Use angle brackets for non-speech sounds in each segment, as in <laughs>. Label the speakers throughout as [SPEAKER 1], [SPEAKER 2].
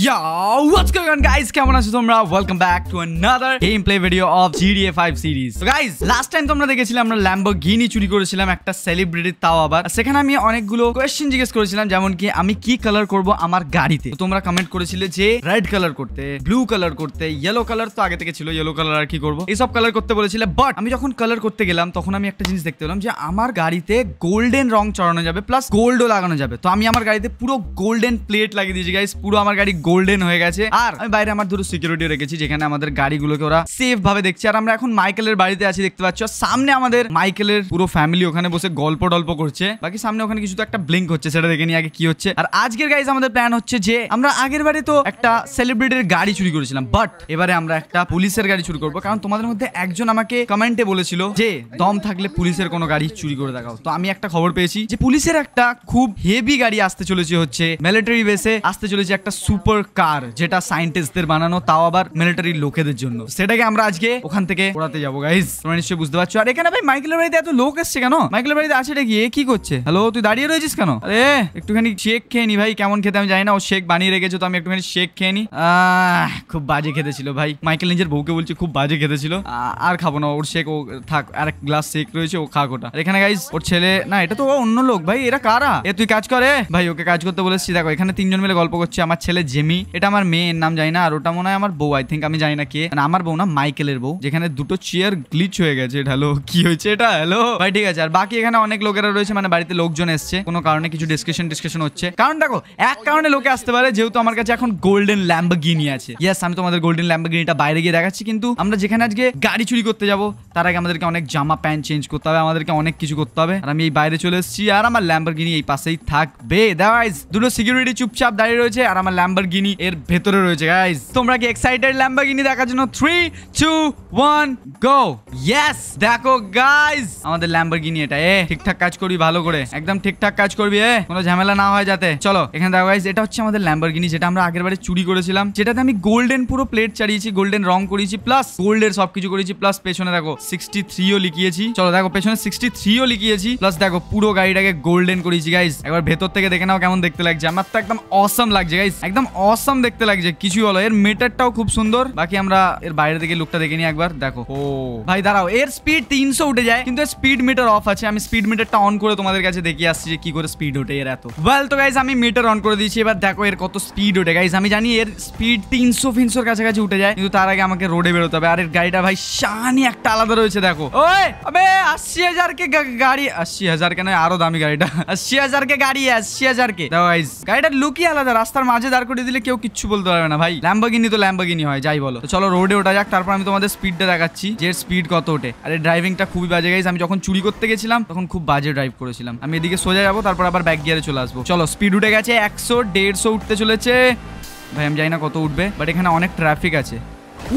[SPEAKER 1] Yo, what's going on guys? কেমন আছো তোমরা? Welcome back to another gameplay video of GTA 5 series. So guys, last time তোমরা দেখেছিলে আমরা Lamborghini চুরি করেছিলাম একটা সেলিব্রিটির তাও আবার। সেখানে আমি অনেকগুলো কোয়েশ্চেন জিজ্ঞেস করেছিলাম যেমন কি আমি কি কালার করব আমার গাড়িতে। তোমরা কমেন্ট করেছিলে যে রেড কালার করতে, ব্লু কালার করতে, ইয়েলো কালার তো আগে থেকে ছিল, ইয়েলো কালার আর কি করব। এইসব কালার করতে বলেছিলে বাট আমি যখন কালার করতে গেলাম তখন আমি একটা জিনিস দেখতে পেলাম যে আমার গাড়িতে গোল্ডেন রং চড়ানো যাবে প্লাস গোল্ডও লাগানো যাবে। তো আমি আমার গাড়িতে পুরো গোল্ডেন প্লেট লাগিয়ে দিয়েছি গাইস পুরো আমার গাড়ি গোল্ডেন হয়ে গেছে। আর আমি বাইরে আমার দুটো সিকিউরিটি রেখেছি যেখানে আমাদের গাড়িগুলোকে ওরা সেফ ভাবে দেখছে। আর আমরা এখন মাইকেলের বাড়িতে আছি দেখতে পাচ্ছ। সামনে আমাদের মাইকেলের পুরো ফ্যামিলি ওখানে বসে গল্প টল্প করছে। বাকি সামনে ওখানে কিছু তো একটা ব্লিঙ্ক হচ্ছে সেটা দেখে নিয়ে আগে কি হচ্ছে। আর আজকের গাইজ আমাদের প্ল্যান হচ্ছে যে আমরা আগের বারে তো একটা সেলিব্রিটির গাড়ি চুরি করেছিলাম বাট এবারে আমরা একটা পুলিশের গাড়ি চুরি করব। কারণ তোমাদের মধ্যে একজন আমাকে কমেন্টে বলেছিল যে দম থাকলে পুলিশের কোনো গাড়ি চুরি করে দেখাও। তো আমি একটা খবর পেয়েছি যে পুলিশের একটা খুব হেভি গাড়ি আসতে চলেছে হচ্ছে মিলিটারি বেসে আসতে চলেছে একটা সুপার কার, যেটা সায়েন্টিস্টদের বানানো, তাও আবার মিলিটারি লোকেদের জন্য। সেটাকে আমরা আজকে ওখান থেকে ওড়াতে যাব গাইজ তোমরা নিশ্চয়ই বুঝতে পারছ। আর এখানে ভাই মাইকেলের বাড়িতে এত লোক এসছে কেন? মাইকেলের বাড়িতে আছে এটা এ কি করছে? হ্যালো তুই দাঁড়িয়ে রয়েছিস কেন? আরে, একটুখানি শেক খেয়ে নি ভাই, কেমন খেতে আমি জানি না। ও শেক বানিয়ে রেখেছো, তো আমি একটুখানি শেক খেয়ে নি। খুব বাজে খেতে ছিল ভাই। মাইকেল নিজের বউকে বলছে, খুব বাজে খেতে ছিল আর খাব না, ওর শেক ও থাক, আর এক গ্লাস শেক রয়েছে, ও খাক ওটা। এখানে গাইজ ওর ছেলে, না, এটা তো অন্য লোক। ভাই, এরা কারা? এ, তুই কাজ করে ভাই, ওকে কাজ করতে বলেছি দেখো, এখানে তিনজন মিলে গল্প করছে। আমার ছেলে জেমি এটা আমার মেয়ের নাম জানি না, আর ওটা মনে হয় আমার বউ আই থিঙ্ক আমি জানি না কে। মানে আমার বউ না, মাইকেলের বউ, যেখানে দুটো চেয়ার গ্লিচ হয়ে গেছে। এটা হ্যালো, কি হয়েছে এটা? হ্যালো? ভাই, ঠিক আছে, আর বাকি এখানে অনেক লোকেরা রয়েছে মানে বাড়িতে লোকজন এসছে। কোনো কারণে কিছু ডিসকাশন ডিসকাশন হচ্ছে। কারণ দেখো, এক কারণে লোকে আসতে পারে, যেহেতু আমার কাছে এখন গোল্ডেন ল্যাম্বগিনি আছে। ইয়াস আমি তোমাদের গোল্ডেন ল্যাম্বগিনিটা বাইরে গিয়ে দেখাচ্ছি, কিন্তু আমরা যেখানে আজকে গাড়ি চুরি করতে যাব, তার আগে আমাদেরকে অনেক জামা প্যান্ট চেঞ্জ করতে হবে, আমাদেরকে অনেক কিছু করতে হবে। আর আমি এই বাইরে চলে এসেছি, আর আমার ল্যাম্বরগিনি এই পাশেই থাকবে। দুটো সিকিউরিটি চুপচাপ দাঁড়িয়ে রয়েছে, আর আমার ল্যাম্বরগিনি এর ভেতরে রয়েছে গাইজ তোমরা কি এক্সাইটেড ল্যাম্বরগিনি দেখার জন্য three two one go yes দেখো গাইজ আমাদের ল্যাম্বরগিনি এটা, এ, ঠিকঠাক কাজ করবি, ভালো করে। একদম ঠিকঠাক কাজ করবি, এ, কোনো ঝামেলা না হয় যাতে। চলো, এখানে দেখো গাইজ এটা হচ্ছে আমাদের ল্যাম্বরগিনি যেটা আমরা আগের বারে চুরি করেছিলাম। যেটাতে আমি গোল্ডেন পুরো প্লেট চালিয়েছি গোল্ডেন রং করেছি প্লাস গোল্ডের সবকিছু করেছি প্লাস পেছনে দেখো সিক্সটি থ্রিও লিখিয়েছি। চলো, দেখো, পেছনে সিক্সটি থ্রিও লিখিয়েছি প্লাস দেখো, পুরো গাড়িটাকে গোল্ডেন করেছি গাইজ একবার ভেতর থেকে দেখে নাও কেমন দেখতে লাগছে। আমার তো একদম অসম লাগছে গাইজ একদম অসম দেখতে লাগছে কিছু বলো এর মিটারটাও খুব সুন্দর। বাকি আমরা এর বাইরে থেকে লুকটা দেখে নিই একবার। দেখো। ও। ভাই দাঁড়াও। এর স্পিড তিনশো উঠে যায় কিন্তু স্পিড মিটার অফ আছে। আমি স্পিড মিটারটা অন করে তোমাদের কাছে দেখিয়ে আসছি যে কি করে স্পিড ওঠে এর এত। ওয়েল তো গাইজ আমি মিটার অন করে দিয়েছি। এবার দেখো এর কত স্পিড ওঠে। গাইজ আমি জানি এর স্পিড তিনশো ফিনশোর কাছাকাছি উঠে যায় কিন্তু তার আগে আমাকে রোডে বেরোতে হবে। আর এর গাড়িটা ভাই শানি একটা আলাদা রয়েছে দেখো। ওই আবে আশি হাজার কে গা- গাড়ি আশি হাজার কেন আরও দামি গাড়িটা। আশি হাজার কে গাড়ি আশি হাজার কে। দেখো গাইজ গাড়িটার লুকই আলাদা। রাস্তার মাঝে দাঁড় করে দিলে কেউ কিচ্ছু বলতে পারবে না, ভাই। ল্যাম্বাগিনি তো ল্যাম্বাগিনি হয়, যাই বলো। চলো রোডে ওটা যাক, তারপর আমি তোমাদের স্পিডটা দেখাচ্ছি, যে স্পিড কত ওঠে। আর এই ড্রাইভিংটা খুবই বাজে গাইজ আমি যখন চুরি করতে গেছিলাম, তখন খুব বাজে ড্রাইভ করেছিলাম। আমি এদিকে সোজা যাব, তারপর আবার ব্যাক গিয়ারে চলে আসব। চলো স্পিড উঠে গেছে একশো, দেড়শো উঠতে চলেছে। ভাই, আমি জানি না কত উঠবে বাট এখানে অনেক ট্রাফিক আছে।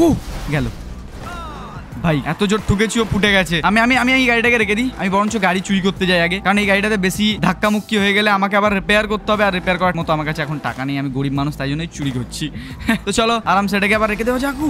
[SPEAKER 1] উ গেল। ভাই, এত জোর ঠুকেছিও ফুটে গেছে। আমি আমি আমি এই গাড়িটাকে রেখে দিই। আমি বরঞ্চ গাড়ি চুরি করতে যাই আগে। কারণ এই গাড়িটাতে বেশি ধাক্কা মুক্কি হয়ে গেলে আমাকে আবার রিপেয়ার করতে হবে আর রিপেয়ার করার মতো আমার কাছে এখন টাকা নেই। আমি গরিব মানুষ, তাই জন্যই চুরি করছি। <laughs> তো চলো আরাম সেটাকে আবার রেখে দেবো যাকু।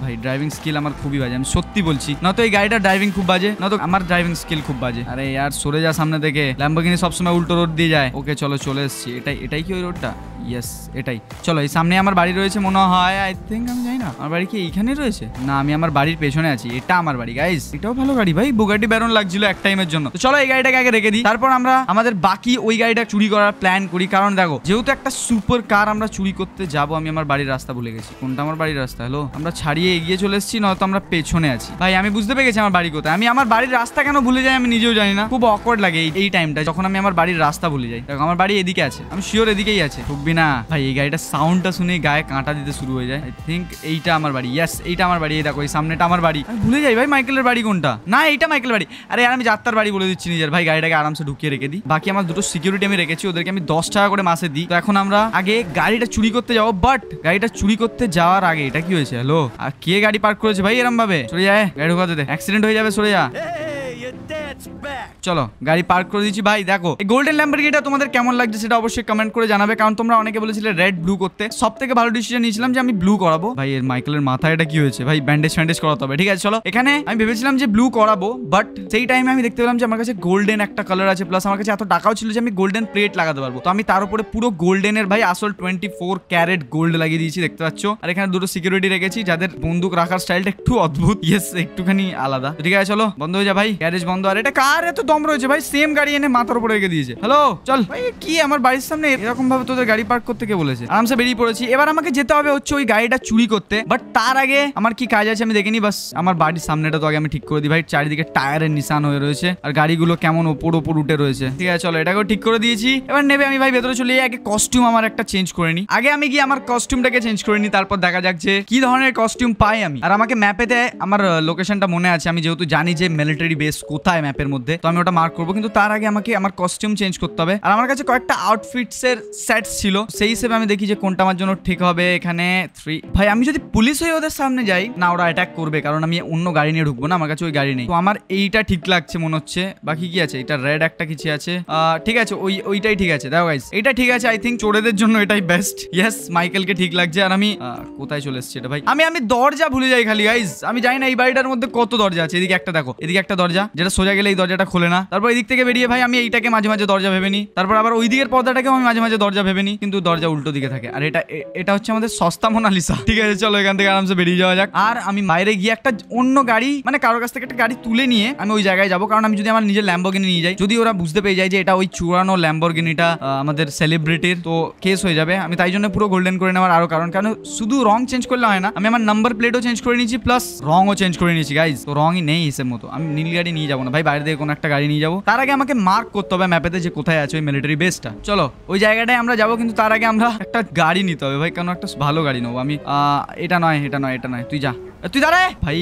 [SPEAKER 1] ভাই ড্রাইভিং স্কিল আমার খুবই বাজে, আমি সত্যি বলছি। নয়তো এই গাড়িটা ড্রাইভিং খুব বাজে নয়তো আমার ড্রাইভিং স্কিল খুব বাজে। আরে ইয়ার সরে যা সামনে থেকে। ল্যাম্বোগিনি সবসময় উল্টো রোড দিয়ে যায়। ওকে, চলো চলে এসছি। এটাই এটাই কি ওই রোডটা ইয়েস এটাই। চলো, এই সামনে আমার বাড়ি রয়েছে মনে হয় আই থিঙ্ক আমি জানি না। আমার বাড়ি কি এইখানে রয়েছে? না, আমি আমার বাড়ির পেছনে আছি। এটা আমার বাড়ি গাইস এটাও ভালো গাড়ি ভাই। বুগাটি বেরোন লাগছিল এক টাইমের জন্য। তো চলো, এই গাড়িটাকে আগে রেখে দিই। তারপর আমরা আমাদের বাকি ওই গাড়িটা চুরি করার প্ল্যান করি। কারণ দেখো, যেহেতু একটা সুপার কার আমরা চুরি করতে যাব, আমি আমার বাড়ির রাস্তা ভুলে গেছি। কোনটা আমার বাড়ির রাস্তা? হ্যালো আমরা ছাড়িয়ে এগিয়ে চলে এসেছি, নয়তো আমরা পেছনে আছি। ভাই, আমি বুঝতে পেরেছি আমার বাড়ি কোথায়। আমি আমার বাড়ির রাস্তা কেন ভুলে যাই আমি নিজেও জানি না। খুব অকওয়ার্ড লাগে এই- টাইমটা যখন আমি আমার বাড়ির রাস্তা ভুলে যাই। দেখো, আমার বাড়ি এদিকে আছে। আমি শিওর এদিকেই আছে। ঠুকবি না। ভাই, এই গাড়িটা সাউন্ডটা শুনে গায়ে কাঁটা দিতে শুরু হয়ে যায়। আই থিঙ্ক এইটা আমার বাড়ি। ইয়াস এইটা আমার বাড়ি। এই দেখো, এই সামনেটা আমার বাড়ি। ভুলে যাই ভাই, মাইকেলের বাড়ি কোনটা? না, এইটা মাইকেল বাড়ি। আরে আমি যাত্রার বাড়ি বলে দিচ্ছি নিজের। ভাই, গাড়িটাকে আরামসে ঢুকিয়ে রেখে দিই। বাকি আমার দুটো সিকিউরিটি আমি রেখেছি, ওদেরকে আমি দশ টাকা করে মাসে দিই। তো এখন আমরা আগে গাড়িটা চুরি করতে যাব বাট গাড়িটা চুরি করতে যাওয়ার আগে এটা কি হয়েছে? হ্যালো আর কে গাড়ি পার্ক করেছে ভাই এরম ভাবে চলে যায় গাড়ি ঢোকাতে অ্যাক্সিডেন্ট হয়ে যাবে, সরে যা। চলো, গাড়ি পার্ক করে দিচ্ছি ভাই, দেখো, এই গোল্ডেন ল্যাম্বরগিনিটা তোমাদের কেমন লাগছে সেটা অবশ্যই কমেন্ট করে জানাবে, কারণ তোমরা অনেকে বলেছিলে রেড ব্লু করতে। সব থেকে ভালো ডিসিশন নিয়েছিলাম যে আমি ব্লু করাবো। ভাই, এর মাইকেলের মাথায় এটা কি হয়েছে? ভাই ব্যান্ডেজ ফ্যান্ডেজ করাতে হবে। ঠিক আছে, চলো, এখানে আমি ভেবেছিলাম যে ব্লু করাবো বাট সেই টাইমে আমি দেখতে পেলাম যে আমার কাছে গোল্ডেন একটা কালার আছে প্লাস আমার কাছে এত টাকাও ছিল যে আমি গোল্ডেন প্লেট লাগাতে পারব। তো আমি তার উপরে পুরো গোল্ডেনের ভাই, আসল টোয়েন্টি ফোর ক্যারেট গোল্ড লাগিয়ে দিয়েছি, দেখতে পাচ্ছ? আর এখানে দুটো সিকিউরিটি রেখেছি, যাদের বন্দুক রাখার স্টাইলটা একটু অদ্ভুত। ইয়েস একটুখানি আলাদা। ঠিক আছে, চলো, বন্ধ হয়ে যা ভাই গ্যারেজ বন্ধ। আর কার এত দম রয়েছে? ভাই সেম গাড়ি এনে মাথার উপরে রেখে দিয়েছে। হ্যালো চল। ভাই কি? আমার বাড়ির সামনে এরকম ভাবে তোদের গাড়ি পার্ক করতে কে বলেছে? আরামসে বেরিয়ে পড়েছি। এবার আমাকে যেতে হবে হচ্ছে ওই গাড়িটা চুরি করতে। বাট তার আগে আমার কি কাজ আছে আমি দেখিনি বাস, আমার বাড়ির সামনেটা তো আগে আমি ঠিক করে দিই। ভাই, চারিদিকে টায়ারের নিশান হয়ে রয়েছে। আর গাড়িগুলো কেমন ওপর ওপর উঠে রয়েছে। ঠিক আছে, চলো, এটাকেও ঠিক করে দিয়েছি। এবার নেবে আমি, ভাই, ভেতরে চলে যাই। আগে কস্টিউম আমার একটা চেঞ্জ করে নিই আগে আমি গিয়ে আমার কস্টিউমটাকে চেঞ্জ করে নিই তারপর দেখা যাক যে কি ধরনের কস্টিউম পাই আমি। আর আমাকে ম্যাপেতে আমার লোকেশনটা মনে আছে। আমি যেহেতু জানি যে মিলিটারি বেস কোথায় ম্যাপের মধ্যে। তো আমি ওটা মার্ক করব। কিন্তু তার আগে আমাকে আমার কস্টিউম চেঞ্জ করতে হবে। আর আমার কাছে কয়েকটা আউটফিটস এর সেটস ছিল। সেই হিসেবে আমি দেখি যে কোনটা আমার জন্য ঠিক হবে এখানে। থ্রি ভাই, আমি যদি পুলিশ হয়ে ওদের সামনে যাই, না, ওরা অ্যাটাক করবে। কারণ আমি অন্য গাড়ি নিয়ে ঢুকবো না। আমার কাছে ওই গাড়ি নেই। তো আমার এইটা ঠিক লাগছে মনে হচ্ছে। বাকি কি আছে? এটা রেড একটা কিছু আছে। ঠিক আছে, ওই, ওইটাই ঠিক আছে। দেখো গাইস এটা ঠিক আছে। আই থিঙ্ক চোরেদের জন্য এটাই বেস্ট ইয়েস মাইকেলকে ঠিক লাগছে। আর আমি কোথায় চলে এসেছি এটা, ভাই? আমি আমি দরজা ভুলে যাই খালি গাইস আমি জানি না এই বাড়িটার মধ্যে কত দরজা আছে। এদিকে একটা দেখো। এদিকে একটা দরজা, যেটা সোজা গেলে এই দরজাটা খোলে না। তারপর এদিক থেকে বেরিয়ে ভাই আমি এইটাকে মাঝে মাঝে দরজা ভেবে নিই। তারপর আবার ওই দিকের পর্দাটাকেও আমি মাঝে মাঝে দরজা ভেবে নিই, কিন্তু দরজা উল্টো দিকে থাকে। আর এটা এটা হচ্ছে আমাদের সস্তা মোনালিসা। ঠিক আছে, চলো এখান থেকে আরামসে বেরিয়ে যাওয়া যাক। আর আমি বাইরে গিয়ে একটা অন্য গাড়ি মানে কারোর কাছ থেকে একটা গাড়ি তুলে নিয়ে আমি ওই জায়গায় যাব। কারণ আমি যদি আমার নিজের ল্যাম্বরগিনি নিয়ে যাই, যদি ওরা বুঝতে পেরে যায় যে এটা ওই চুরানো ল্যাম্বরগিনিটা আমাদের সেলিব্রিটির তো কেস হয়ে যাবে। আমি তাই জন্য পুরো গোল্ডেন করে নেওয়ার আরও কারণ কারণ শুধু রং চেঞ্জ করলে হয় না, আমি আমার নাম্বার প্লেটও চেঞ্জ করে নিয়েছি প্লাস রংও চেঞ্জ করে নিয়েছি গাইজ তো রঙই নেই হিসেব মতো। আমি নীল গাড়ি নিয়ে যাব না। ভাই বাইরে থেকে কোনো একটা গাড়ি নিয়ে যাব। তার আগে আমাকে মার্ক করতে হবে ম্যাপেতে যে কোথায় আছে ওই মিলিটারি বেসটা চলো ওই জায়গাটায় আমরা যাব কিন্তু তার আগে আমরা একটা গাড়ি নিতে হবে। ভাই কারণ একটা ভালো গাড়ি নেব। আমি আহ, এটা নয় এটা নয় এটা নয়। তুই যা। এ, তুই দাঁড়ায় ভাই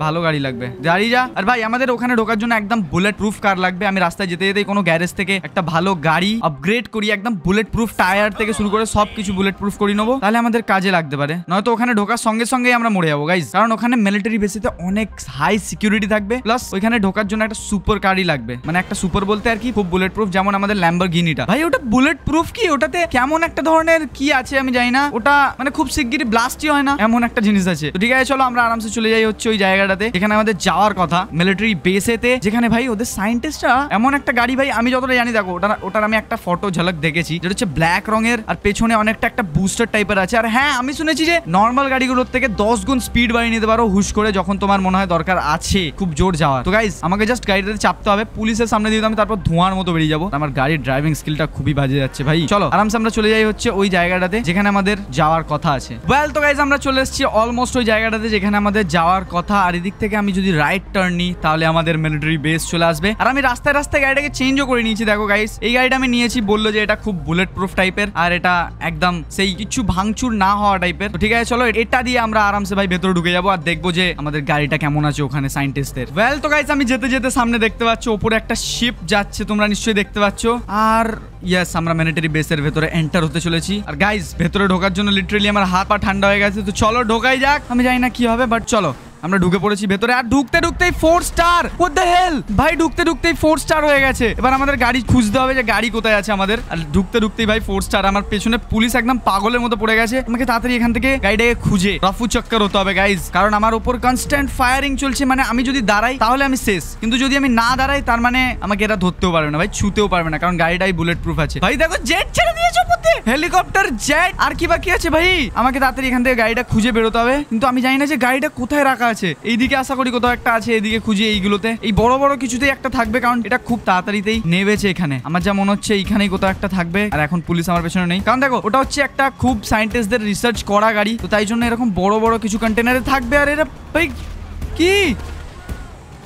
[SPEAKER 1] ভালো গাড়ি লাগবে। দাঁড়িয়ে যা। আর ভাই, আমাদের ওখানে ঢোকার জন্য একদম বুলেট প্রুফ কার লাগবে। আমি রাস্তায় যেতে যেতে কোনো গ্যারেজ থেকে একটা ভালো গাড়ি আপগ্রেড করি, একদম বুলেট প্রুফ টায়ার থেকে শুরু করে সব কিছু বুলেট প্রুফ করে নেব। তাহলে আমাদের কাজে লাগতে পারে। নয়তো ওখানে ঢোকার সঙ্গে সঙ্গেই আমরা মরে যাব গাইজ কারণ ওখানে মিলিটারি বেসিতে অনেক হাই সিকিউরিটি থাকবে। প্লাস ওইখানে ঢোকার জন্য একটা সুপার কারই লাগবে। মানে একটা সুপার বলতে আর কি, খুব বুলেট প্রুফ যেমন আমাদের ল্যাম্বার গিনিটা ভাই, ওটা বুলেট প্রুফ কি? ওটাতে কেমন একটা ধরনের কি আছে আমি জানি না। ওটা মানে খুব শিগগিরই ব্লাস্টই হয় না। এমন একটা জিনিস আছে। তো ঠিক আছে, চলো আমরা আরামসে চলে যাই হচ্ছে ওই জায়গাটাতে। যেখানে আমাদের যাওয়ার কথা মিলিটারি বেসেতে যেখানে ভাই, ওদের সায়েন্টিস্টরা এমন একটা গাড়ি ভাই, আমি যতটা জানি দেখো ওটা ওটার আমি একটা ফটো ঝলক দেখেছি, যেটা হচ্ছে ব্ল্যাক রঙের, আর পেছনে অনেকটা একটা বুস্টার টাইপের আছে। আর হ্যাঁ আমি শুনেছি যে নর্মাল গাড়িগুলোর থেকে দশ গুণ স্পিড বাড়িয়ে নিতে পারো হুশ করে, যখন তোমার মনে হয় দরকার আছে, খুব জোর যাওয়া তো গাইজ আমাকে জাস্ট গাড়িটাতে চাপতে হবে, পুলিশের সামনে দিয়ে আমি তারপর ধোঁয়ার মতো বেরিয়ে যাব। আমার গাড়ির ড্রাইভিং স্কিলটা খুবই বাজে যাচ্ছে ভাই। চলো, আরামসে আমরা চলে যাই হচ্ছে ওই জায়গাটাতে, যেখানে আমাদের যাওয়ার কথা আছে। ওয়েল তো গাইজ আমরা চলে এসেছি অলমোস্ট ওই জায়গাটাতে, যেখানে আমাদের যাওয়ার কথা, আর এদিক থেকে আমি যদি রাইট টার্ন নিই, তাহলে আমাদের মিলিটারি বেস চলে আসবে। আর আমি রাস্তায় রাস্তায় গাড়িটাকে চেঞ্জও করে নিয়েছি, দেখো গাইস এই গাড়িটা আমি নিয়েছি, বলল যে এটা খুব বুলেট প্রুফ টাইপের আর এটা একদম সেই কিছু ভাঙচুর না হওয়া টাইপের ঠিক আছে, চলো এটা দিয়ে আমরা আরামসে ভাই ভেতরে ঢুকে যাব, আর দেখব যে আমাদের গাড়িটা কেমন আছে ওখানে সাইন্টিস্টদের ওয়েল তো গাইস আমি যেতে যেতে সামনে দেখতে পাচ্ছ, ওপরে একটা শিপ যাচ্ছে, তোমরা নিশ্চয়ই দেখতে পাচ্ছ। আর ইয়েস আমরা ম্যানিটারি বেসের ভেতরে এন্টার হতে চলেছি। আর গাইস ভেতরে ঢোকার জন্য লিটারেলি আমার হাত পা ঠান্ডা হয়ে গেছে, তো চলো ঢোকাই যাক। আমি জানি না কি হবে বাট চলো। আমরা ঢুকে পড়েছি ভেতরে। আর ঢুকতে ঢুকতেই four star what the hell ভাই, ঢুকতে ঢুকতেই ফোর স্টার হয়ে গেছে। এবার আমাদের গাড়ি খুঁজতে হবে যে গাড়ি কোথায় আছে আমাদের। আর ঢুকতে ঢুকতেই ভাই ফোর স্টার আমার পেছনে পুলিশ একদম পাগলের মতো পড়ে গেছে। আমাকে তাড়াতাড়ি এখান থেকে গাড়িটাকে খুঁজে। রফু চক্কর হতে হবে গাইজ কারণ আমার উপর কনস্ট্যান্ট ফায়ারিং চলছে। মানে আমি যদি দাঁড়াই, তাহলে আমি শেষ। কিন্তু যদি আমি না দাঁড়াই, তার মানে আমাকে এটা ধরতেও পারবে না ভাই, ছুতেও পারবে না। কারণ গাড়িটাই বুলেট প্রুফ আছে। ভাই, দেখো জেট ছেড়ে দিয়েছে হেলিকপ্টার জেট আর কি বাকি আছে ভাই? আমাকে তাড়াতাড়ি এখান থেকে গাড়িটা খুঁজে বেরোতে হবে। কিন্তু আমি জানি না যে গাড়িটা কোথায় রাখা আছে। এইদিকে আশা করি কোথাও একটা আছে এদিকে খুঁজে এইগুলোতে। এই বড় বড় কিছুতেই একটা থাকবে, কারণ এটা খুব তাড়াতাড়িতেই নেবেছে এখানে। আমার যা মনে হচ্ছে, এইখানেই কোথাও একটা থাকবে, আর এখন পুলিশ আমার পেছনে নেই। কারণ দেখো, ওটা হচ্ছে একটা খুব সায়েন্টিস্টদের রিসার্চ করা গাড়ি, তো তাই জন্য এরকম বড় বড় কিছু কন্টেনারে থাকবে, আর এরা কি?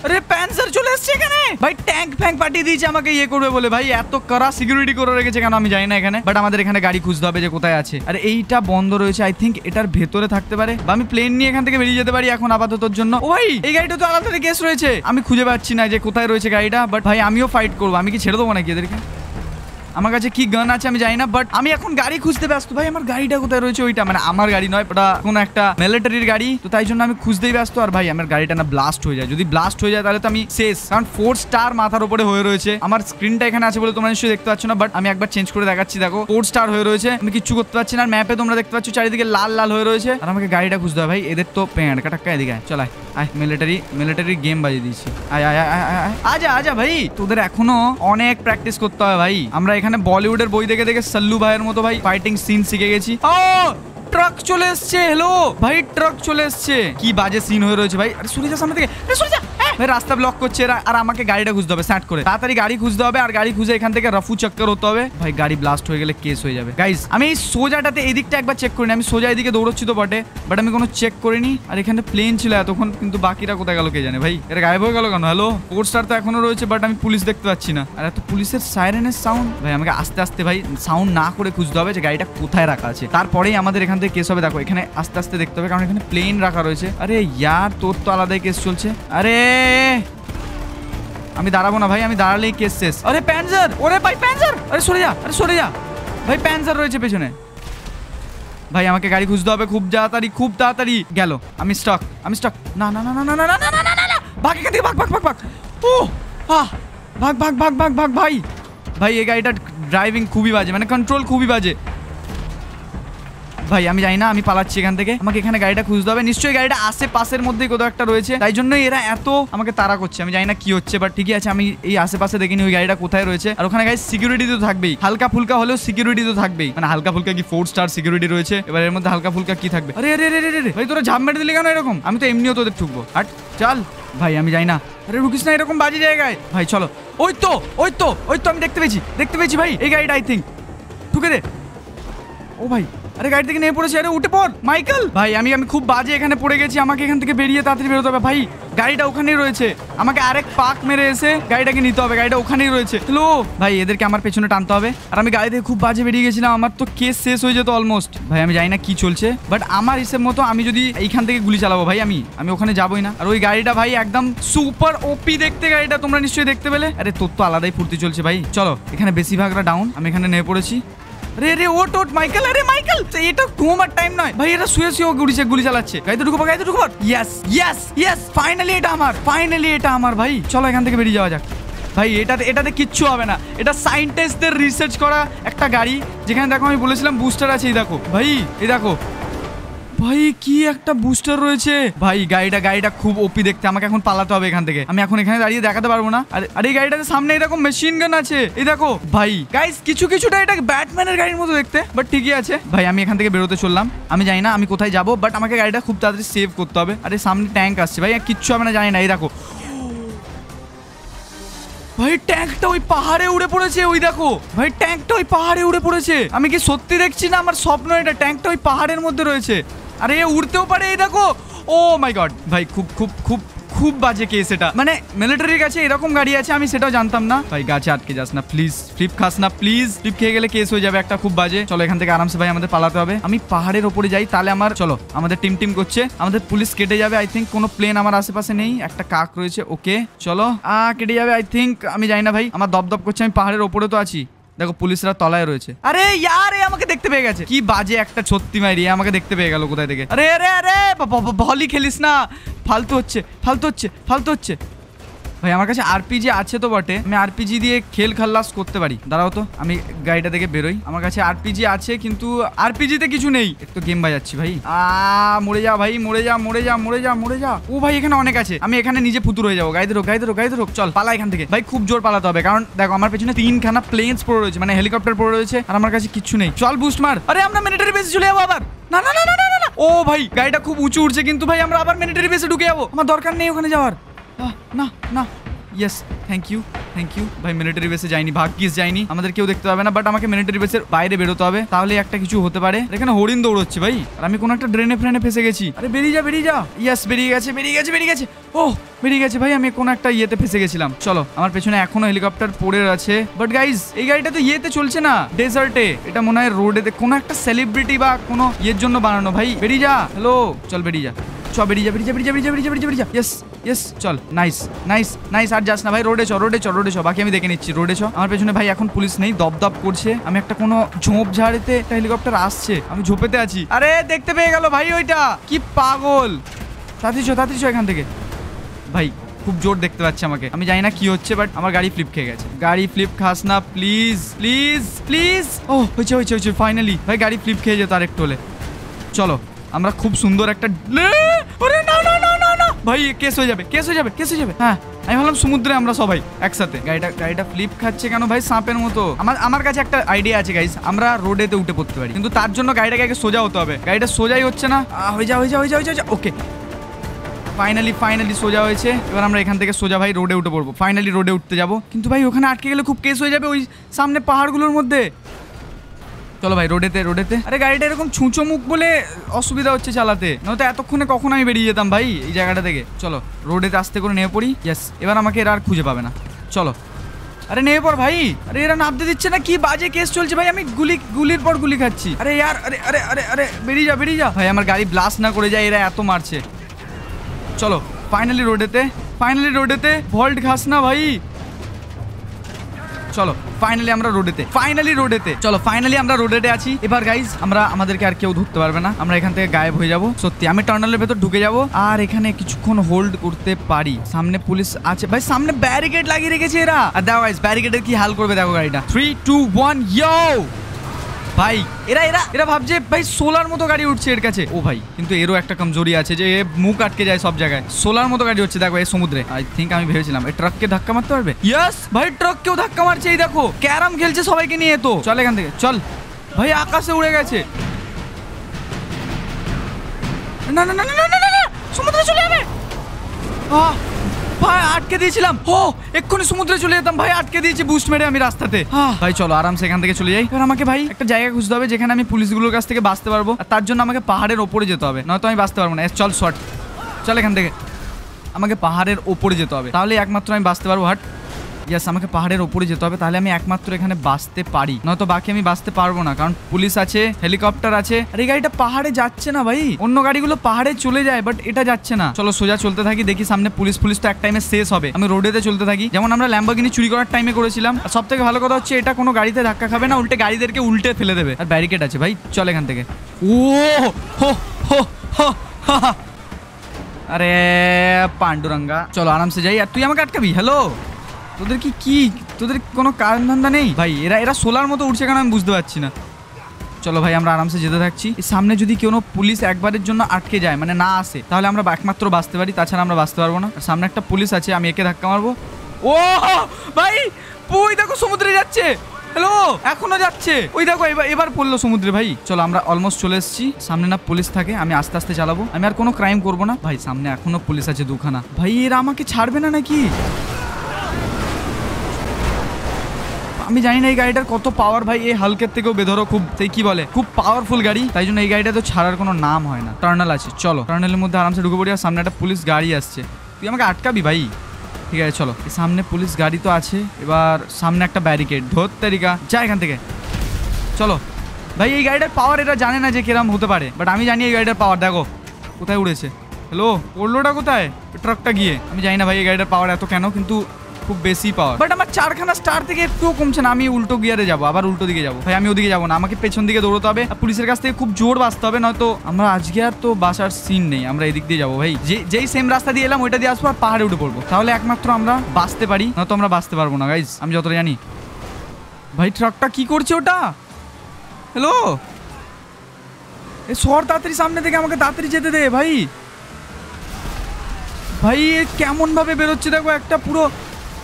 [SPEAKER 1] আরে প্যান্সার চলে এসছে এখানে। ভাই ট্যাঙ্ক ফ্যাঙ্ক পাঠিয়ে দিয়েছে আমাকে ইয়ে করবে বলে। ভাই, এত কড়া সিকিউরিটি করে রেখেছে কেন আমি জানি না এখানে। বাট আমাদের এখানে গাড়ি খুঁজতে হবে যে কোথায় আছে। আর এইটা বন্ধ রয়েছে। আই থিঙ্ক এটার ভেতরে থাকতে পারে। বা আমি প্লেন নিয়ে এখান থেকে বেরিয়ে যেতে পারি এখন আপাততর জন্য। ওই এই গাড়িটা তো আলাদা কেস রয়েছে। আমি খুঁজে পাচ্ছি না যে কোথায় রয়েছে গাড়িটা। বাট ভাই, আমিও ফাইট করব। আমি কি ছেড়ে দেবো নাকি এদেরকে? আমার কাছে কি গান আছে আমি জানি না বাট আমি এখন গাড়ি খুঁজতে ব্যস্ত। ভাই আমার গাড়িটা কোথায় রয়েছে ওইটা? মানে আমার গাড়ি নয় ওটা কোনো একটা মিলিটারির গাড়ি। তো তাই জন্য আমি খুঁজতেই ব্যস্ত আর ভাই আমার গাড়িটা না ব্লাস্ট হয়ে যায়। যদি ব্লাস্ট হয়ে যায় তাহলে তো আমি শেষ। কারণ ফোর স্টার মাথার উপরে হয়ে রয়েছে। আমার স্ক্রিনটা এখানে আছে বলে তোমরা নিশ্চয়ই দেখতে পাচ্ছ না বাট আমি একবার চেঞ্জ করে দেখাচ্ছি দেখো। ফোর স্টার হয়ে রয়েছে। আমি কিচ্ছু করতে পারছি না আর ম্যাপে তোমরা দেখতে পাচ্ছ চারিদিকে লাল লাল হয়ে রয়েছে। আর আমাকে গাড়িটা খুঁজতে হবে ভাই। এদের তো প্যান্ট কাটাক্কা এদিকে আয়, চল আয়। মিলিটারি মিলিটারি গেম বাজিয়ে দিয়েছি। আয় আয় আয়, আয়, আয়। আজা আজা ভাই। তোদের এখনও অনেক প্র্যাকটিস করতে হবে ভাই। আমরা এখানে বলিউডের বই দেখে দেখে সাল্লু ভাইয়ের মতো ভাই ফাইটিং সিন শিখে গেছি। ও ট্রাক চলে এসছে হ্যালো ভাই ট্রাক চলে এসছে। কি বাজে সিন হয়ে রয়েছে ভাই। আরে সরে যা সামনে থেকে। আরে রাস্তা ব্লক করছে এরা, আর আমাকে গাড়িটা খুঁজতে হবে স্যাট করে। তাড়াতাড়ি গাড়ি খুঁজতে হবে, আর গাড়ি খুঁজে এখান থেকে রফু চক্কর হতে হবে। ভাই, গাড়ি ব্লাস্ট হয়ে গেলে কেস হয়ে যাবে। গাইজ আমি এই সোজাটাতে এই দিকটা একবার চেক করিনি, আমি সোজা এদিকে দৌড়চ্ছি তো বটে বাট আমি কোনো চেক করিনি। আর এখানে প্লেন ছিল এতক্ষণ, কিন্তু বাকিরা কোথায় গেল কে জানে? ভাই এটা গায়েব হয়ে গেল কেন? হ্যালো ফোর স্টার তো এখনও রয়েছে বাট আমি পুলিশ দেখতে পাচ্ছি না। আর এত পুলিশের সাইরেনের সাউন্ড ভাই, আমাকে আস্তে আস্তে ভাই সাউন্ড না করে খুঁজতে হবে যে গাড়িটা কোথায় রাখা আছে। তারপরেই আমাদের এখান থেকে কেস হবে। দেখো, এখানে আস্তে আস্তে দেখতে হবে, কারণ এখানে প্লেন রাখা রয়েছে। আরে, ইয়ার, তোর তো আলাদাই কেস চলছে। আরে আমি দাঁড়াবো না ভাই আমি দাঁড়ালেই কেস শেষ আরে প্যান্সার ওরে ভাই প্যান্সার আরে সরে যা আরে সরে যা ভাই প্যান্সার রয়েছে পেছনে ভাই আমাকে গাড়ি খুঁজতে হবে খুব তাড়াতাড়ি খুব তাড়াতাড়ি গেল আমি স্টক আমি স্টক না না না না না না না না না না না ভাগ এখান থেকে ভাগ ভাগ ভাগ ভাগ ও আহ ভাগ ভাগ ভাগ ভাগ ভাগ ভাই ভাই এই গাড়িটা ড্রাইভিং খুবই বাজে মানে কন্ট্রোল খুবই বাজে ভাই আমি জানি না আমি পালাচ্ছি এখান থেকে। আমাকে এখানে গাড়িটা খুঁজতে হবে। নিশ্চয়ই গাড়িটা আশেপাশের মধ্যেই কোথাও একটা রয়েছে। তাই জন্যই এরা এত আমাকে তাড়া করছে। আমি জানি না কি হচ্ছে বাট ঠিকই আছে আমি এই আশেপাশে দেখিনি ওই গাড়িটা কোথায় রয়েছে। আর ওখানে গাড়ি সিকিউরিটি তো থাকবেই। হালকা ফুলকা হলেও সিকিউরিটি তো থাকবেই। মানে হালকা ফুলকা কি ফোর স্টার সিকিউরিটি রয়েছে? এবার এর মধ্যে হালকা ফুলকা কি থাকবে? আরে আরে আরে আরে, ভাই তোরা ঝাপ মেরে দিলি কেন এরকম? আমি তো এমনিও তোদের ঠুকবো। আর চল। ভাই আমি যাই না। আরে রুকিস না এরকম বাজে জায়গায়। ভাই চলো। ওই তো ওই তো ওই তো আমি দেখতে পেয়েছি। দেখতে পেয়েছি ভাই এই গাড়িটা আই থিঙ্ক ঠুকে দে। ও ভাই আরে গাড়ি থেকে নেমে পড়েছে, আরে উঠে পড়। মাইকেল! ভাই, আমি আমি খুব বাজে এখানে পড়ে গেছি, আমাকে এখান থেকে বেরিয়ে তাড়াতাড়ি বেরোতে হবে। ভাই, গাড়িটা ওখানেই রয়েছে। আমাকে আরেক পাক মেরে এসে গাড়িটাকে নিতে হবে, গাড়িটা ওখানেই রয়েছে। হ্যালো ভাই, এদেরকে আমার পেছনে টানতে হবে। আর আমি গাড়ি থেকে খুব বাজে বেরিয়ে গেছিলাম, আমার তো কেস শেষ হয়ে যেত অলমোস্ট ভাই, আমি জানি না কি চলছে বাট আমার হিসেব মতো আমি যদি এইখান থেকে গুলি চালাবো, ভাই, আমি আমি ওখানে যাবোই না। আর ওই গাড়িটা, ভাই, একদম সুপার ওপি দেখতে গাড়িটা তোমরা নিশ্চয়ই দেখতে পেলে। আরে তোর তো আলাদাই ফুর্তি চলছে, ভাই। চলো, এখানে বেশিরভাগরা ডাউন আমি এখানে নেমে পড়েছি। রে রে ওট ওট মাইকেল, আরে মাইকেল! এটা ঘুমার টাইম নয়। ভাই এটা শুয়ে শুয়ে গুলি গুলি চালাচ্ছে। গাইতে ঢুকবো গাইতে ঢুকবো ইয়েস ইয়েস ইয়েস ফাইনালি এটা আমার ফাইনালি এটা আমার ভাই। চলো এখান থেকে বেরিয়ে যাওয়া যাক। ভাই, এটাতে এটাতে কিচ্ছু হবে না। এটা সায়েন্টিস্টদের রিসার্চ করা একটা গাড়ি। যেখানে দেখো আমি বলেছিলাম বুস্টার আছে, এই দেখো। ভাই, এই দেখো। ভাই কি একটা বুস্টার রয়েছে? ভাই গাড়িটা গাড়িটা খুব ওপি দেখতে। আমাকে এখন পালাতে হবে এখান থেকে। আমি এখন এখানে দাঁড়িয়ে দেখাতে পারব না। আর এই গাড়িটাতে সামনে এরকম মেশিন গান আছে। এই দেখো, ভাই গাইস কিছু, কিছুটা এটা ব্যাটম্যানের গাড়ির মতো দেখতে বাট ঠিকই আছে। ভাই, আমি এখান থেকে বেরোতে চললাম। আমি জানি না আমি কোথায় যাব বাট আমাকে গাড়িটা খুব তাড়াতাড়ি সেভ করতে হবে। আরে, সামনে ট্যাঙ্ক আসছে। ভাই কিচ্ছু হবে না, জানি না। এই দেখো। ভাই ট্যাঙ্কটা ওই পাহাড়ে উড়ে পড়েছে, ওই দেখো। ভাই ট্যাঙ্কটা ওই পাহাড়ে উড়ে পড়েছে। আমি কি সত্যি দেখছি না? আমার স্বপ্ন এটা ট্যাঙ্কটা ওই পাহাড়ের মধ্যে রয়েছে। আরে, উড়তেও পারে এই দেখো। ও মাই গড ভাই খুব খুব খুব খুব বাজে কেস এটা। মানে মিলিটারির কাছে এরকম গাড়ি আছে, আমি সেটাও জানতাম না। ভাই গাছে আটকে যাস না প্লিজ ফ্লিপ খাস না প্লিজ ফ্লিপ খেয়ে গেলে কেস হয়ে যাবে একটা, খুব বাজে। চলো, এখান থেকে আরামসে ভাই আমাদের পালাতে হবে। আমি পাহাড়ের ওপরে যাই, তাহলে আমার, চলো, আমাদের টিম টিম করছে। আমাদের পুলিশ কেটে যাবে আই থিঙ্ক কোনো প্লেন আমার আশেপাশে নেই, একটা কাক রয়েছে ওকে চলো। আ কেটে যাবে আই থিঙ্ক আমি জানি না ভাই, আমার দপ দপ করছে, আমি পাহাড়ের ওপরে তো আছি। দেখো পুলিশরা তলায় রয়েছে। আরে ইয়ার এ আমাকে দেখতে পেয়ে গেছে। কি বাজে একটা সত্যি মাইরি আমাকে দেখতে পেয়ে গেল কোথায় থেকে? আরে আরে আরে ভলি খেলিস না। ফালতু হচ্ছে ফালতু হচ্ছে ফালতু হচ্ছে। ভাই আমার কাছে আরপিজি আছে তো বটে। আমি আরপিজি দিয়ে খেল খাল্লাস করতে পারি। দাঁড়াও তো আমি গাড়িটা থেকে বেরোই। আমার কাছে আরপিজি আছে কিন্তু আরপিজিতে কিছু নেই। একটু গেম বাজাচ্ছি ভাই। মরে যা ভাই মরে যা মরে যা মরে যা মরে যা। ও ভাই এখানে অনেক আছে। আমি এখানে নিজে ফুতুর হয়ে যাব। গাড়িতে রোক গাড়িতে রোক গাড়িতে রোক চল পালা এখান থেকে। ভাই খুব জোর পালাতে হবে। কারণ দেখো আমার পেছনে তিনখানা প্লেনস পড়ে রয়েছে। মানে হেলিকপ্টার পড়ে রয়েছে আর আমার কাছে কিছু নেই। চল বুস্ট মার। আরে আমরা মিলিটারি বেসে চলে যাব আবার। না না না না না, ও ভাই গাড়িটা খুব উঁচু উঠছে কিন্তু ভাই আমরা আবার মিলিটারি বেসে ঢুকে যাব। আমার দরকার নেই ওখানে যাওয়ার। না না। Yes thank you thank you ভাই মিলিটারি বেসে যাইনি, ভাগ্যিস যাইনি। আমাদের কেউ দেখতে পাবে না বাট আমাকে মিলিটারি বেসের বাইরে বেরোতে হবে। তাহলে একটা কিছু হতে পারে। এখানে হরিণ দৌড়চ্ছে, ভাই। আর আমি কোনো একটা ড্রেনে ফ্রেনে ফেসে গেছি। আরে, বেরিয়ে যা বেরিয়ে যা। ইয়েস বেরিয়ে গেছে বেরিয়ে গেছে বেরিয়ে গেছে। ও বেরিয়ে গেছে, ভাই। আমি কোনো একটা ইয়েতে ফেসে গেছিলাম। চলো, আমার পেছনে এখনও হেলিকপ্টার পড়ে আছে। বাট গাইজ এই গাড়িটা তো ইয়েতে চলছে না ডেজার্টে এটা মনে হয় রোডে কোনো একটা সেলিব্রিটি বা কোনো ইয়ের জন্য বানানো, ভাই। বেরিয়ে যা। হ্যালো চল বেরিয়ে যা। চ, বেরিয়ে যা, বেরিয়ে চল নাইস নাইস নাইস আর যাস না ভাই রোডে চ রোডে চ রোডে চ, বাকি আমি দেখে নিচ্ছি রোডে চ। আমার পেছনে ভাই এখন পুলিশ নেই করছে। আমি একটা কোনো ঝোপ একটা হেলিকপ্টার আসছে, আমি ঝোপেতে আছি। আরে, দেখতে পেয়ে গেল ভাই ওইটা, কি পাগল। তাড়াতাড়ি চ চ এখান থেকে। ভাই, খুব জোর দেখতে পাচ্ছে আমাকে। আমি জানি না কি হচ্ছে বাট আমার গাড়ি ফ্লিপ খেয়ে গেছে। গাড়ি ফ্লিপ খাস না প্লিজ প্লিজ প্লিজ ও, হয়েছে হয়েছে হয়েছে ফাইনালি ভাই, গাড়ি ফ্লিপ খেয়ে যেত আর একটু হলে। চলো, আমরা খুব সুন্দর একটা ভাই কেস হয়ে যাবে কেস হয়ে যাবে কেস হয়ে যাবে। হ্যাঁ আমি ভাবলাম সমুদ্রে আমরা সবাই একসাথে। গাড়িটা গাড়িটা ফ্লিপ খাচ্ছে কেন ভাই? সাপের মতো। আমার আমার কাছে একটা আইডিয়া আছে গাইস আমরা রোডেতে উঠে পড়তে পারি। কিন্তু তার জন্য গাড়িটাকে আগে সোজা হতে হবে। গাড়িটা সোজাই হচ্ছে না। হয়ে যা হয়ে যা হয়ে যা হয়ে যা ওকে ফাইনালি ফাইনালি সোজা হয়েছে। এবার আমরা এখান থেকে সোজা ভাই রোডে উঠে পড়ব। ফাইনালি রোডে উঠতে যাব। কিন্তু ভাই, ওখানে আটকে গেলে খুব কেস হয়ে যাবে ওই সামনে পাহাড়গুলোর মধ্যে। চলো ভাই রোডেতে রোডেতে আরে গাড়িটা এরকম ছুঁচো মুখ বলে অসুবিধা হচ্ছে চালাতে। নয়তো এতক্ষণে কখন আমি বেরিয়ে যেতাম ভাই এই জায়গাটা থেকে। চলো রোডেতে আস্তে করে নেমে পড়ি। ইয়েস এবার আমাকে এরা আর খুঁজে পাবে না। চলো। আরে নেমে পড় ভাই। আরে এরা নামতে দিচ্ছে না, কি বাজে কেস চলছে ভাই। আমি গুলি, গুলির পর গুলি খাচ্ছি। আরে ইয়ার, আরে আরে আরে আরে, বেরিয়ে যা বেরিয়ে যা। ভাই, আমার গাড়ি ব্লাস্ট না করে যায়, এরা এত মারছে। চলো ফাইনালি রোডেতে ফাইনালি রোডেতে ভল্ট ঘাস না ভাই। চলো ফাইনালি আমরা রোডেতে ফাইনালি রোডেতে চলো ফাইনালি আমরা রোডেতে আছি। এবার গাইজ আমরা আমাদেরকে আর কেউ ধরতে পারবে না। আমরা এখান থেকে গায়েব হয়ে যাব। সত্যি, আমি টার্নালের ভেতর ঢুকে যাব। আর এখানে কিছুক্ষণ হোল্ড করতে পারি। সামনে পুলিশ আছে। ভাই, সামনে ব্যারিকেড লাগিয়ে রেখেছে এরা। আর দেখো গাইজ ব্যারিকেডের কি হাল করবে দেখো গাড়িটা। থ্রি টু ওয়ান ইয়ো ভাই এরা এরা এরা ভাবছে ভাই সোলার মতো গাড়ি উঠছে এর কাছে। ও ভাই কিন্তু এরও একটা কমজোরি আছে যে মুখ আটকে যায় সব জায়গায়। সোলার মতো গাড়ি হচ্ছে দেখো এই সমুদ্রে। আই থিঙ্ক আমি ভেবেছিলাম এই ট্রাককে ধাক্কা মারতে পারবে? ইয়েস ভাই ট্রাককেও ধাক্কা মারছে এই দেখো। ক্যারাম খেলছে সবাইকে নিয়ে তো। চল এখান থেকে চল। ভাই আকাশে উড়ে গেছে। না না না না না, না সমুদ্রে চলে যাবে। আহ! ভাই আটকে দিয়েছিলাম। ও এক্ষুনি সমুদ্রে চলে যেতাম ভাই আটকে দিয়েছি বুস্ট মেরে আমি রাস্তাতে। ভাই চলো আরামসে এখান থেকে চলে যাই। এবার আমাকে ভাই একটা জায়গা খুঁজতে হবে যেখানে আমি পুলিশগুলোর কাছ থেকে বাঁচতে পারব। আর তার জন্য আমাকে পাহাড়ের ওপরে যেতে হবে নয়তো আমি বাঁচতে পারব না। চল শর্ট চল এখান থেকে। আমাকে পাহাড়ের ওপরে যেতে হবে। তাহলে একমাত্র আমি বাঁচতে পারব হাট। ইয়াস আমাকে পাহাড়ের ওপরে যেতে হবে, তাহলে আমি একমাত্র এখানে বাঁচতে পারি। নয়তো বাকি আমি বাঁচতে পারব না, কারণ পুলিশ আছে, হেলিকপ্টার আছে। আর, এই গাড়িটা পাহাড়ে যাচ্ছে না ভাই। অন্য গাড়িগুলো পাহাড়ে চলে যায় বাট এটা যাচ্ছে না। চলো সোজা চলতে থাকি, দেখি সামনে পুলিশ পুলিশ তো এক টাইমে শেষ হবে। আমি রোডেতে চলতে থাকি। যেমন আমরা ল্যাম্বাগিনি চুরি করার টাইমে করেছিলাম। আর সব থেকে ভালো কথা হচ্ছে, এটা কোনো গাড়িতে ধাক্কা খাবে না, উল্টে গাড়িদেরকে উল্টে ফেলে দেবে। আর ব্যারিকেড আছে ভাই, চল এখান থেকে। ও হো হো হো। আরে পান্ডুরঙ্গা চলো আরামসে যাই। আর তুই আমাকে আটকাবি? হ্যালো তোদের কি কি, তোদের কোনো কারণ ধান্দা নেই? ভাই, এরা এরা সোলার মতো উঠছে কেন আমি বুঝতে পারছি না। চলো ভাই, আমরা আরামসে যেতে থাকছি। সামনে যদি কোনো পুলিশ একবারের জন্য আটকে যায় মানে না আসে, তাহলে আমরা একমাত্র বাঁচতে পারি, তাছাড়া আমরা বাঁচতে পারব না। সামনে একটা পুলিশ আছে, আমি একে ধাক্কা মারবো। ও, ভাই, ওই দেখো সমুদ্রে যাচ্ছে। হ্যালো এখনও যাচ্ছে। ওই দেখো, এবার এবার পড়ল সমুদ্রে, ভাই। চলো, আমরা অলমোস্ট চলে এসেছি। সামনে না পুলিশ থাকে, আমি আস্তে আস্তে চালাবো। আমি আর কোনো ক্রাইম করব না। ভাই, সামনে এখনও পুলিশ আছে দুখানা। ভাই, এরা আমাকে ছাড়বে না নাকি? আমি জানি না এই গাড়িটার কত পাওয়ার ভাই, এই হালকের থেকেও বেধরো খুব, সেই কি বলে, খুব পাওয়ারফুল গাড়ি। তাই জন্য এই গাড়িটা তো ছাড়ার কোনো নাম হয় না। টার্নাল আছে, চলো। টার্নালের মধ্যে আরামসে ঢুকে পড়ি, আর সামনে একটা পুলিশ গাড়ি আসছে। তুই আমাকে আটকাবি ভাই? ঠিক আছে, চলো। সামনে পুলিশ গাড়ি তো আছে, এবার সামনে একটা ব্যারিকেড ধর তারিকা, যা এখান থেকে। চলো। ভাই, এই গাড়িটার পাওয়ার এটা জানে না যে কিরম হতে পারে বাট আমি জানি এই গাড়িটার পাওয়ার দেখো, কোথায় উড়েছে। হ্যালো পড়লোটা কোথায়? ট্রাকটা গিয়ে। আমি জানি না ভাই, এই গাড়িটার পাওয়ার এত কেন, কিন্তু খুব বেশি পাওয়ার বাট আমার চারখানা স্টার থেকে একটুও কমছে না, আমি উল্টো গিয়ারে যাব, আবার উল্টো দিকে যাব। ভাই, আমি ওদিকে যাব না, আমাকে পেছন দিকে দৌড়তে হবে। পুলিশের কাছ থেকে খুব জোর বাঁচতে হবে, নয়তো আমরা আজকে আর তো বাসার সিন নেই, আমরা এদিক দিয়ে যাব। ভাই, যে, যেই সেম রাস্তা দিয়ে এলাম, ওইটা দিয়ে আসব আর পাহাড়ে উঠে পড়ব। তাহলে একমাত্র আমরা বাঁচতে পারি, নয়তো আমরা বাঁচতে পারব না গাইজ আমি যতটা জানি। ভাই ট্রাকটা কি করছে ওটা? হ্যালো এ, সর তাড়াতাড়ি সামনে থেকে, আমাকে তাড়াতাড়ি যেতে দে, ভাই। ভাই, এ কেমন ভাবে বেরোচ্ছে, দেখো, একটা পুরো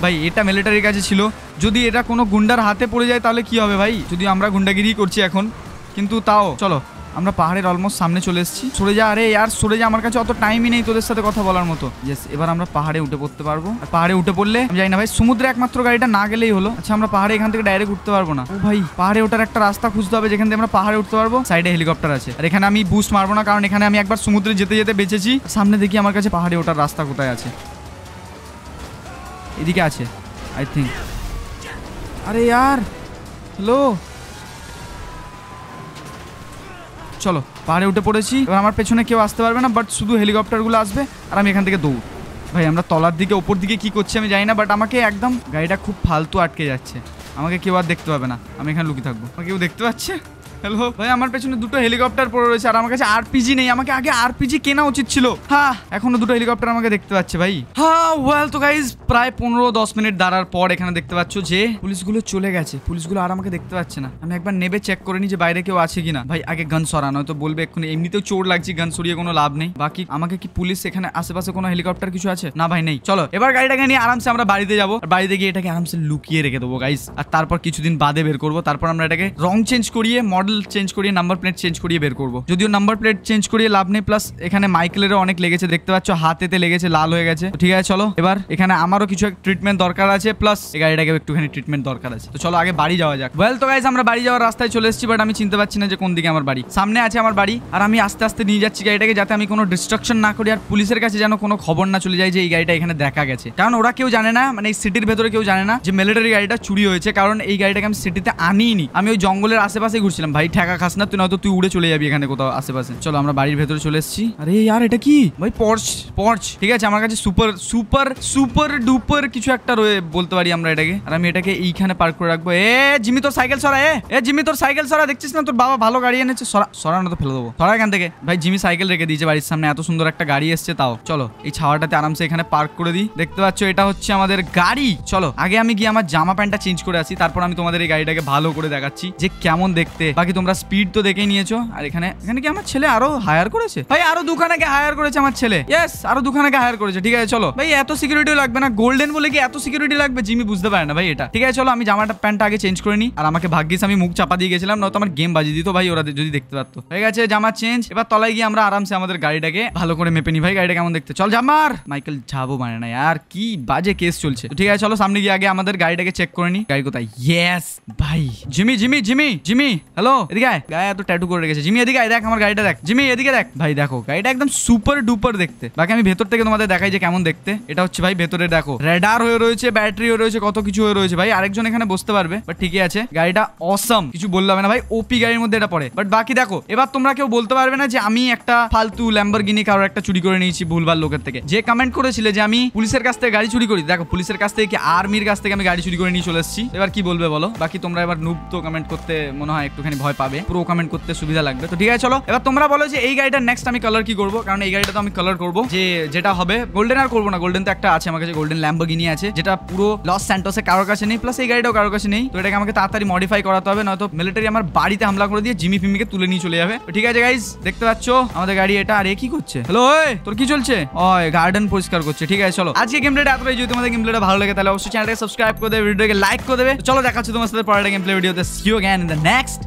[SPEAKER 1] ভাই, এটা মিলিটারির কাছে ছিল। যদি এটা কোনো গুন্ডার হাতে পড়ে যায়, তাহলে কি হবে ভাই? যদি আমরা গুন্ডাগিরি করছি এখন, কিন্তু তাও, চলো, আমরা পাহাড়ের অলমোস্ট সামনে চলে এসেছি। সরে যা, আরে আর সরে যা, আমার কাছে অত টাইমই নেই তোদের সাথে কথা বলার মতো। ইয়েস এবার আমরা পাহাড়ে উঠে পড়তে পারব। আর পাহাড়ে উঠে পড়লে, আমি জানি না ভাই, সমুদ্রে একমাত্র গাড়িটা না গেলেই হলো। আচ্ছা আমরা পাহাড়ে এখান থেকে ডাইরেক্ট উঠতে পারব না। ও ভাই, পাহাড়ে ওঠার একটা রাস্তা খুঁজতে হবে, যেখান থেকে আমরা পাহাড়ে উঠতে পারব। সাইডে হেলিকপ্টার আছে। আর এখানে আমি বুস্ট মারবো না, কারণ এখানে আমি একবার সমুদ্রে যেতে যেতে বেঁচেছি। সামনে দেখি আমার কাছে পাহাড়ে ওঠার রাস্তা কোথায় আছে। এদিকে আছে আই থিঙ্ক আরে यार হ্যালো চলো, পাহাড়ে উঠে পড়েছি। এবার আমার পেছনে কেউ আসতে পারবে না বাট শুধু হেলিকপ্টারগুলো আসবে, আর আমি এখান থেকে দৌড়। ভাই, আমরা তলার দিকে, ওপর দিকে কি করছি আমি জানি না বাট আমাকে একদম গাড়িটা খুব ফালতু আটকে যাচ্ছে। আমাকে কেউ আর দেখতে পাবে না, আমি এখানে লুকিয়ে থাকব। কেউ দেখতে পাচ্ছে? হ্যালো ভাই, আমার পেছনে দুটো হেলিকপ্টার পড়ে রয়েছে আর আমার কাছে আরপিজি নেই। আমাকে আগে আরপিজি কেনা উচিত ছিল। হ্যাঁ এখনও দুটো হেলিকপ্টার আমাকে দেখতে পাচ্ছে ভাই। হ্যাঁ ওয়েল তো গাইজ প্রায় পনেরো দশ মিনিট দাঁড়ার পর এখানে দেখতে পাচ্ছ যে পুলিশগুলো চলে গেছে। পুলিশগুলো আর আমাকে দেখতে পাচ্ছে না। আমি একবার নেবে চেক করে নি যে বাইরে কেউ আছে কিনা। ভাই, আগে গান সরানো, হয়তো বলবে এক্ষুনি। এমনিতেও চোর লাগছে, গান সরিয়ে কোনো লাভ নেই। বাকি আমাকে কি পুলিশ এখানে আশেপাশে কোনো হেলিকপ্টার কিছু আছে? না ভাই, নেই। চলো, এবার গাড়িটাকে নিয়ে আরামসে আমরা বাড়িতে যাব। আর বাড়িতে গিয়ে এটাকে আরামসে লুকিয়ে রেখে দেবো গাইস আর তারপর কিছুদিন বাদে বের করব। তারপর আমরা এটাকে রং চেঞ্জ করিয়ে মডেল চেঞ্জ করিয়ে নাম্বার প্লেট চেঞ্জ করিয়ে বের করব। যদিও নাম্বার প্লেট চেঞ্জ করিয়ে লাভ নেই প্লাস এখানে মাইকেলেরও অনেক লেগেছে, দেখতে পাচ্ছ, হাতেতে লেগেছে, লাল হয়ে গেছে। ঠিক আছে, চলো, এবার এখানে আমারও কিছু ট্রিটমেন্ট দরকার আছে প্লাস এই গাড়িটাকে একটুখানি ট্রিটমেন্ট দরকার আছে। তো চলো, আগে বাড়ি যাওয়া যাক। ওয়েল তো গাইজ আমরা বাড়ি যাওয়ার রাস্তায় চলে এসেছি বাট আমি চিনতে পারছি না যে কোন দিকে আমার বাড়ি। সামনে আছে আমার বাড়ি, আর আমি আস্তে আস্তে নিয়ে যাচ্ছি গাড়িটাকে যাতে আমি কোনো ডিস্ট্রাকশন না করি, আর পুলিশের কাছে যেন কোনো খবর না চলে যায় যে এই গাড়িটা এখানে দেখা গেছে। কারণ ওরা কেউ জানে না মানে এই সিটির ভেতরে কেউ জানে না যে মিলিটারি গাড়িটা চুরি হয়েছে, কারণ এই গাড়িটাকে আমি সিটিতে আনিনি আমি ওই জঙ্গলের আশেপাশে ঘুরছিলাম ভাই, ঠেকা খাস না, তুই নয়তো তুই উড়ে চলে যাবি এখানে কোথাও আশেপাশে। চলো, আমরা বাড়ির ভেতরে চলে এসেছি। আরে यार এটা কি? ভাই পর্চ পর্চ ঠিক আছে, আমার কাছে সুপার সুপার সুপার ডুপার কিছু একটা রয়ে, বলতে পারি আমরা এটাকে। আর আমি এটাকে এইখানে পার্ক করে রাখব। এ জিমি তোর সাইকেল সরা, এ। এ জিমি তোর সাইকেল সরা, দেখছিস না? তোর বাবা ভালো গাড়ি এনেছে। সরা, সরানো তো ফেলে দেবো। সরা এখান থেকে। ভাই জিমি সাইকেল রেখে দিয়েছে বাড়ির সামনে। এত সুন্দর একটা গাড়ি এসছে তাও। চলো, এই ছাওয়াটাতে আরামসে এখানে পার্ক করে দিই। দেখতে পাচ্ছ, এটা হচ্ছে আমাদের গাড়ি। চলো, আগে আমি গিয়ে আমার জামা প্যান্টটা চেঞ্জ করে আসি। তারপর আমি তোমাদের এই গাড়িটাকে ভালো করে দেখাচ্ছি যে কেমন দেখতে। তোমরা স্পিড তো দেখেই নিয়েছো। আর এখানে এখানে কি আমার ছেলে আরও হায়ার করেছে? ভাই, আরও দুখানাকে হায়ার করেছে আমার ছেলে। ইয়েস আরও দুখানাকে হায়ার করেছে, ঠিক আছে, চলো। ভাই, এত সিকিউরিটি লাগবে না। গোল্ডেন বলে কি এত সিকিউরিটি লাগবে? জিমি বুঝতে পারে না ভাই এটা। ঠিক আছে, চলো, আমি জামাটা, প্যান্টটা আগে চেঞ্জ করে নিই আর আমাকে ভাগ্যিস আমি মুখ চাপা দিয়ে গেছিলাম, নয়তো আমার গেম বাজিয়ে দিত ভাই, ওরা যদি দেখতে পারতো। হয়ে গেছে, জামা চেঞ্জ এবার তলায় গিয়ে আমরা আরামসে আমাদের গাড়িটাকে ভালো করে মেপে নি ভাই, গাড়িটা কেমন দেখতে? চল জামার মাইকেল যাব মানে না আর কি বাজে কেস চলছে। ঠিক আছে, চলো, সামনে গিয়ে আগে আমাদের গাড়িটাকে চেক করে নি। গাড়ি কোথায়? ইয়েস ভাই। Jimmy Jimmy Jimmy Jimmy hello আমি তোমরা কেউ বলতে পারবে না যে আমি একটা ফালতু ল্যাম্বরগিনি কারোর একটা চুরি করে নিয়েছি ভুলভাল লোকের থেকে। যে কমেন্ট করেছিলে যে আমি পুলিশের কাছ থেকে গাড়ি চুরি করি, দেখো, পুলিশের কাছ থেকে আর্মির কাছ থেকে আমি গাড়ি চুরি করে নিয়ে চলে এসেছি? এবার কি বলবে বলো? বাকি তোমরা এবার নুব তো কমেন্ট করতে মনে হয় একটুখানি ভয় পাবে। পুরো কমেন্ট করতে সুবিধা লাগবে। তো ঠিক আছে, চলো। এবার তোমরা বলো যে এই গাড়িটা নেক্সট আমি কালার কি করব? কারণ এই গাড়িটা তো আমি কালার করব। যে যেটা হবে গোল্ডেন আর করব না। গোল্ডেন তো একটা আছে আমার কাছে গোল্ডেন ল্যাম্বরগিনি আছে, যেটা পুরো লস স্যান্টোসে কারোর কাছে নেই প্লাস এই গাড়িটাও কারোর কাছে নেই। তো এটাকে আমাকে তাড়াতাড়ি মডিফাই করাতে হবে, নয়তো মিলিটারি আমার বাড়িতে হামলা করে দিয়ে জিমি ফিমিকে তুলে নিয়ে চলে যাবে। ঠিক আছে গাইজ দেখতে পাচ্ছ? আমাদের গাড়ি এটা, আর এ কি করছে? হ্যালো তোর কি চলছে? ওই গার্ডেন পরিষ্কার করছে। ঠিক আছে, চলো। আজকে গেম প্লেটা এতটাই। যদি তোমাদের গেম প্লেটা ভালো লাগে, তাহলে অবশ্যই চ্যানেলটাকে সাবস্ক্রাইব করে দেবে ভিডিওকে লাইক করে দেবে। চলো, দেখাচ্ছি তোমার সাথে পরের গেম প্লে ভিডিওতে see you again in the next